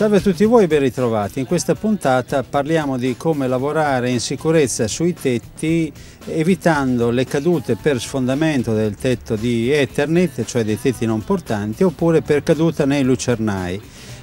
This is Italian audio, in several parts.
Salve a tutti voi, ben ritrovati. In questa puntata parliamo di come lavorare in sicurezza sui tetti evitando le cadute per sfondamento del tetto di Ethernet, cioè dei tetti non portanti, oppure per caduta nei lucernai.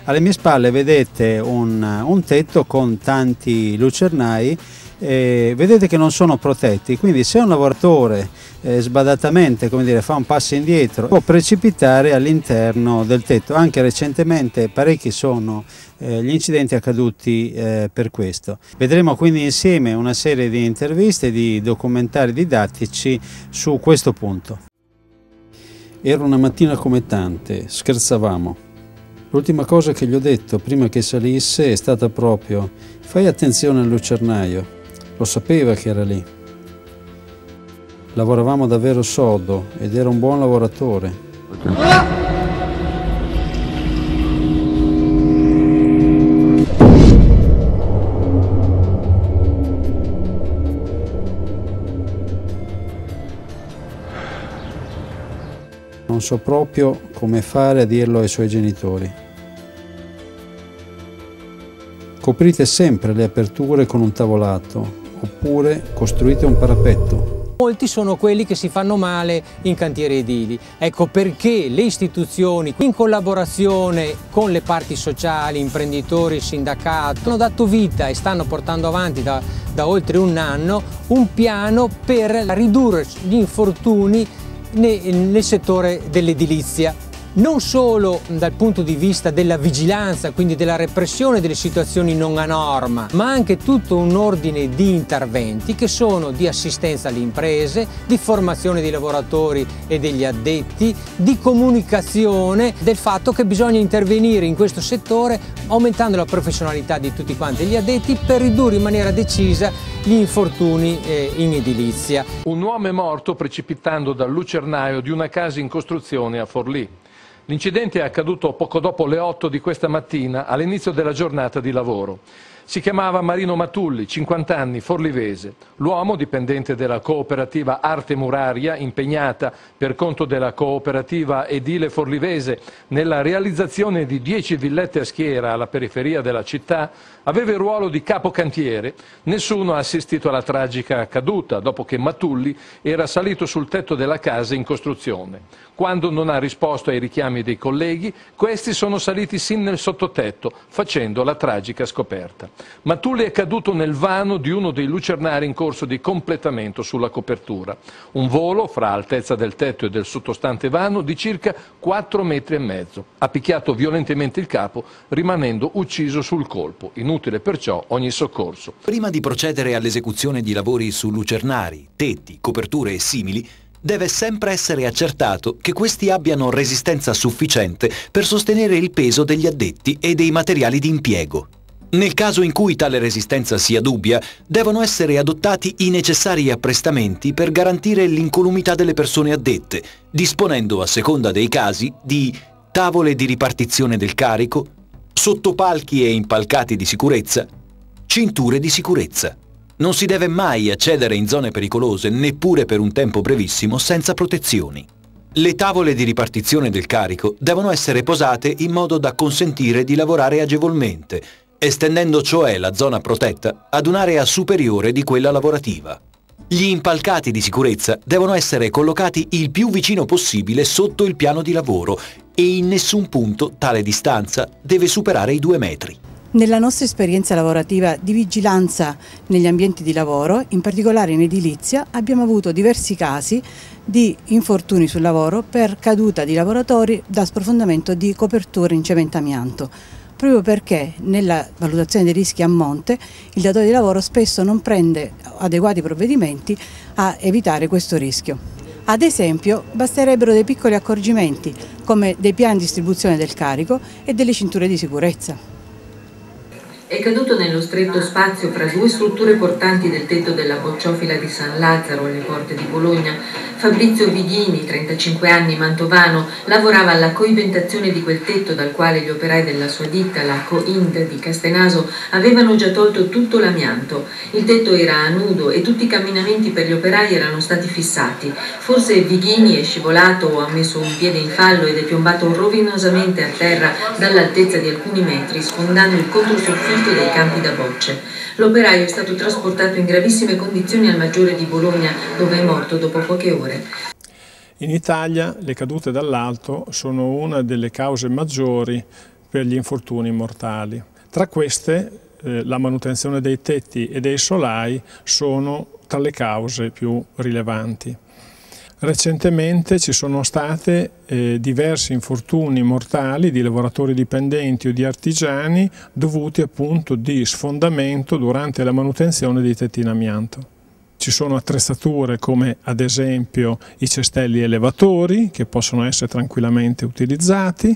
Alle mie spalle vedete un, un tetto con tanti lucernai eh, vedete che non sono protetti, quindi se un lavoratore eh, sbadatamente dire, fa un passo indietro può precipitare all'interno del tetto, anche recentemente parecchi sono eh, gli incidenti accaduti eh, per questo. Vedremo quindi insieme una serie di interviste, di documentari didattici su questo punto. Era una mattina come tante, scherzavamo. L'ultima cosa che gli ho detto prima che salisse è stata proprio fai attenzione al lucernaio, lo sapeva che era lì. Lavoravamo davvero sodo ed era un buon lavoratore. Non so proprio come fare a dirlo ai suoi genitori. Coprite sempre le aperture con un tavolato oppure costruite un parapetto. Molti sono quelli che si fanno male in cantieri edili. Ecco perché le istituzioni, in collaborazione con le parti sociali, imprenditori, sindacati, hanno dato vita e stanno portando avanti da, da oltre un anno un piano per ridurre gli infortuni nel, nel settore dell'edilizia non solo dal punto di vista della vigilanza, quindi della repressione delle situazioni non a norma, ma anche tutto un ordine di interventi che sono di assistenza alle imprese, di formazione dei lavoratori e degli addetti, di comunicazione del fatto che bisogna intervenire in questo settore aumentando la professionalità di tutti quanti gli addetti per ridurre in maniera decisa gli infortuni eh, in edilizia. Un uomo è morto precipitando dal lucernaio di una casa in costruzione a Forlì. L'incidente è accaduto poco dopo le 8 di questa mattina, all'inizio della giornata di lavoro. Si chiamava Marino Matulli, 50 anni, forlivese. L'uomo, dipendente della cooperativa Arte Muraria, impegnata per conto della cooperativa edile forlivese nella realizzazione di 10 villette a schiera alla periferia della città, aveva il ruolo di capocantiere. Nessuno ha assistito alla tragica caduta dopo che Matulli era salito sul tetto della casa in costruzione. Quando non ha risposto ai richiami dei colleghi, questi sono saliti sin nel sottotetto, facendo la tragica scoperta. Matulli è caduto nel vano di uno dei lucernari in corso di completamento sulla copertura. Un volo fra altezza del tetto e del sottostante vano di circa 4 metri e mezzo. Ha picchiato violentemente il capo, rimanendo ucciso sul colpo. Inutile perciò ogni soccorso. Prima di procedere all'esecuzione di lavori su lucernari, tetti, coperture e simili, deve sempre essere accertato che questi abbiano resistenza sufficiente per sostenere il peso degli addetti e dei materiali di impiego. Nel caso in cui tale resistenza sia dubbia, devono essere adottati i necessari apprestamenti per garantire l'incolumità delle persone addette, disponendo a seconda dei casi di tavole di ripartizione del carico, sottopalchi e impalcati di sicurezza, cinture di sicurezza. Non si deve mai accedere in zone pericolose, neppure per un tempo brevissimo, senza protezioni. Le tavole di ripartizione del carico devono essere posate in modo da consentire di lavorare agevolmente, estendendo cioè la zona protetta ad un'area superiore di quella lavorativa. Gli impalcati di sicurezza devono essere collocati il più vicino possibile sotto il piano di lavoro e in nessun punto tale distanza deve superare i due metri. Nella nostra esperienza lavorativa di vigilanza negli ambienti di lavoro, in particolare in edilizia, abbiamo avuto diversi casi di infortuni sul lavoro per caduta di lavoratori da sprofondamento di coperture in cemento amianto proprio perché nella valutazione dei rischi a monte il datore di lavoro spesso non prende adeguati provvedimenti a evitare questo rischio. Ad esempio basterebbero dei piccoli accorgimenti come dei piani di distribuzione del carico e delle cinture di sicurezza. È caduto nello stretto spazio fra due strutture portanti del tetto della bocciofila di San Lazzaro alle porte di Bologna. Fabrizio Vighini, 35 anni, mantovano, lavorava alla coibentazione di quel tetto dal quale gli operai della sua ditta, la Coind di Castenaso, avevano già tolto tutto l'amianto. Il tetto era a nudo e tutti i camminamenti per gli operai erano stati fissati. Forse Vighini è scivolato o ha messo un piede in fallo ed è piombato rovinosamente a terra dall'altezza di alcuni metri, sfondando il controsoffitto dei campi da bocce. L'operaio è stato trasportato in gravissime condizioni al Maggiore di Bologna, dove è morto dopo poche ore. In Italia le cadute dall'alto sono una delle cause maggiori per gli infortuni mortali. Tra queste eh, la manutenzione dei tetti e dei solai sono tra le cause più rilevanti. Recentemente ci sono stati eh, diversi infortuni mortali di lavoratori dipendenti o di artigiani dovuti appunto di sfondamento durante la manutenzione dei tetti amianto. Ci sono attrezzature come ad esempio i cestelli elevatori che possono essere tranquillamente utilizzati.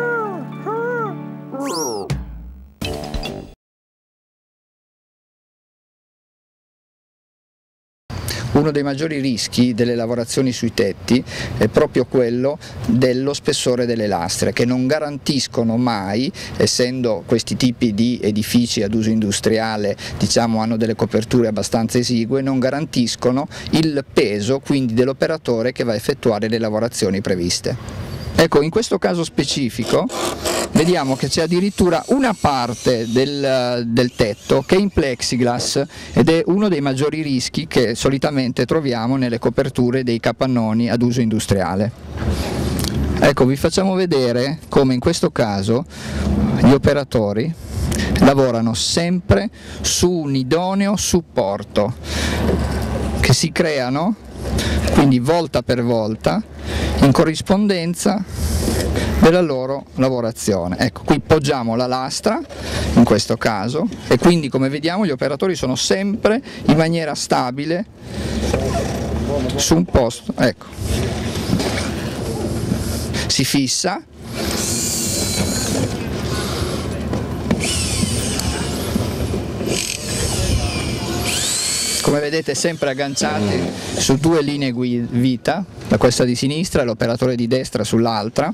Uno dei maggiori rischi delle lavorazioni sui tetti è proprio quello dello spessore delle lastre che non garantiscono mai, essendo questi tipi di edifici ad uso industriale diciamo, hanno delle coperture abbastanza esigue, non garantiscono il peso quindi dell'operatore che va a effettuare le lavorazioni previste. Ecco, in questo caso specifico vediamo che c'è addirittura una parte del, del, tetto che è in plexiglass ed è uno dei maggiori rischi che solitamente troviamo nelle coperture dei capannoni ad uso industriale. Ecco, vi facciamo vedere come in questo caso gli operatori lavorano sempre su un idoneo supporto che si creano quindi volta per volta in corrispondenza della loro lavorazione. Ecco, qui poggiamo la lastra, in questo caso, e quindi come vediamo gli operatori sono sempre in maniera stabile su un posto. Ecco. Si fissa come vedete sempre agganciati su due linee vita, la questa di sinistra e l'operatore di destra sull'altra.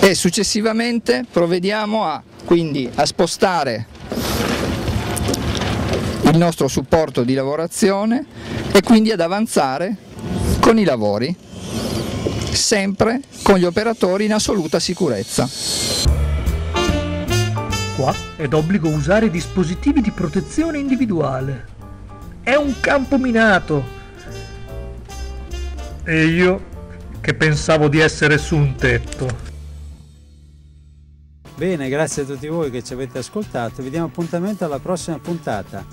E successivamente provvediamo a, quindi, a spostare il nostro supporto di lavorazione e quindi ad avanzare con i lavori, sempre con gli operatori in assoluta sicurezza qua è d'obbligo usare dispositivi di protezione individuale. È un campo minato. E io che pensavo di essere su un tetto. Bene, grazie a tutti voi che ci avete ascoltato. Vi diamo appuntamento alla prossima puntata.